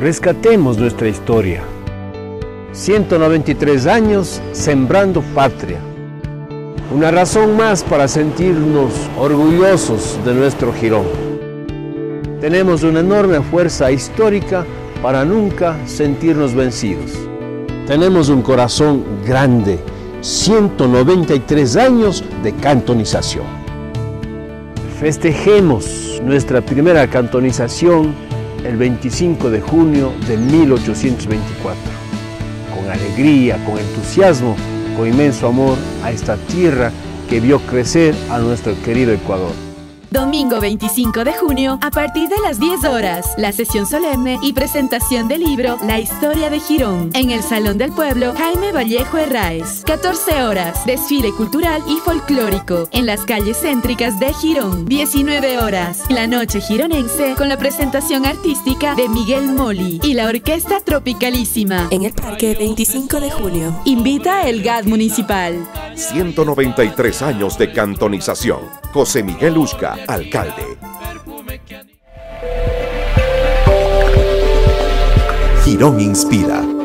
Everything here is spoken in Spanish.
Rescatemos nuestra historia. 193 años sembrando patria. Una razón más para sentirnos orgullosos de nuestro Girón. Tenemos una enorme fuerza histórica para nunca sentirnos vencidos. Tenemos un corazón grande, 193 años de cantonización. Festejemos nuestra primera cantonización el 25 de junio de 1824, con alegría, con entusiasmo, con inmenso amor a esta tierra que vio crecer a nuestro querido Ecuador. Domingo 25 de junio, a partir de las 10 horas, la sesión solemne y presentación del libro La historia de Girón, en el Salón del Pueblo Jaime Vallejo Herráez. 14 horas, desfile cultural y folclórico en las calles céntricas de Girón. 19 horas, la noche gironense con la presentación artística de Miguel Moli y la Orquesta Tropicalísima. En el Parque 25 de junio. Invita el GAD Municipal. 193 años de cantonización. José Miguel Usca, alcalde. Girón inspira.